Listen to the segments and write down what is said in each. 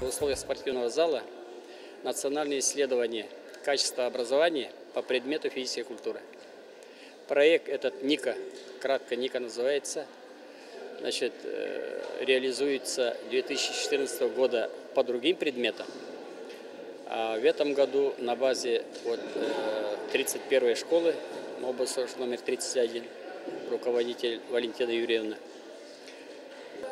В условиях спортивного зала национальные исследования качества образования по предмету физической культуры. Проект этот НИКа, кратко НИКа называется, значит, э, реализуется 2014 года по другим предметам. А в этом году на базе вот, 31 школы, область номер 31, руководитель Валентина Юрьевна,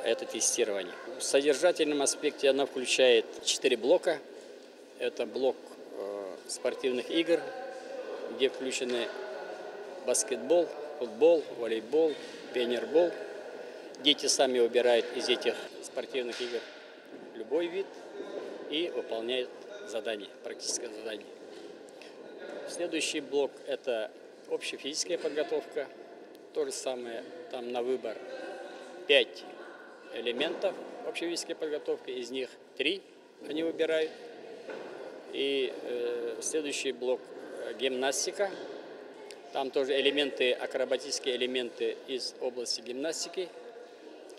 это тестирование. В содержательном аспекте она включает четыре блока. Это блок э, спортивных игр, где включены баскетбол, футбол, волейбол, пионербол. Дети сами выбирают из этих спортивных игр любой вид и выполняют задание, практическое задание. Следующий блок – это общая физическая подготовка. То же самое там на выбор 5 элементов общей физической подготовки, из них 3 они выбирают. И э, следующий блок – гимнастика. Там тоже элементы, акробатические элементы из области гимнастики –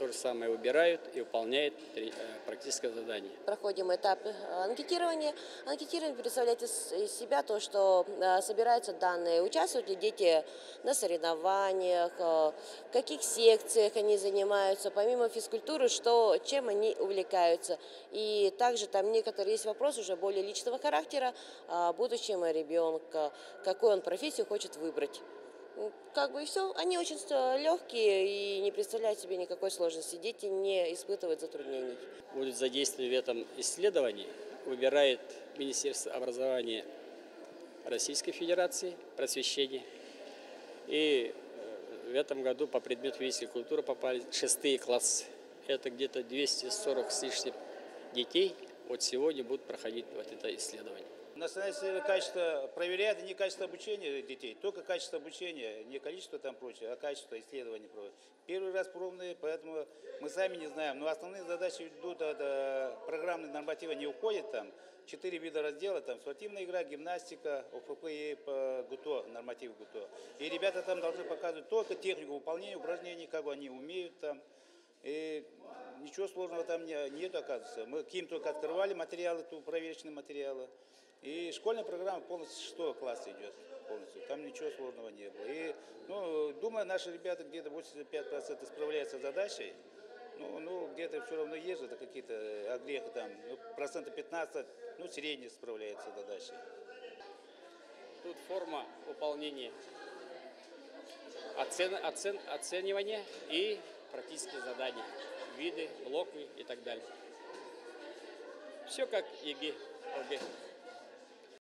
то же самое выбирают и выполняют э, практическое задание. Проходим этап э, анкетирования. Анкетирование представляет из себя то, что э, собираются данные, участвуют ли дети на соревнованиях, в каких секциях они занимаются, помимо физкультуры, что, чем они увлекаются. И также там некоторые есть вопросы уже более личного характера о будущем ребенка, какую он профессию хочет выбрать как бы и все. Они очень легкие и не представляют себе никакой сложности. Дети не испытывают затруднений. Будет задействован в этом исследовании, выбирает Министерство образования Российской Федерации, просвещения. И э, в этом году по предмету физической культуры попали шестые классы. Это где-то 240 с лишним детей вот сегодня будут проходить вот это исследование. Национальное качество проверяет не качество обучения детей, только качество обучения, не количество там прочее, а качество исследований. Первый раз пробные, поэтому мы сами не знаем. Но основные задачи идут, это программные нормативы не уходят там. Четыре вида раздела, там спортивная игра, гимнастика, ОФП и ГУТО, норматив ГУТО. И ребята там должны показывать только технику выполнения упражнений, как они умеют там. И ничего сложного там нет, оказывается. Мы каким только открывали материалы, проверочные материалы. И школьная программа полностью с 6 класса идет полностью. Там ничего сложного не было. И, ну, думаю, наши ребята где-то 85% справляются с задачей. Ну, ну где-то все равно это какие-то огрехи там. Ну, процентов 15, ну, средний справляется с задачей. Тут форма выполнения оцен, оцен, оценивания и практические задания. Виды, блоки и так далее. Все как ЕГЭ, ОГЭ.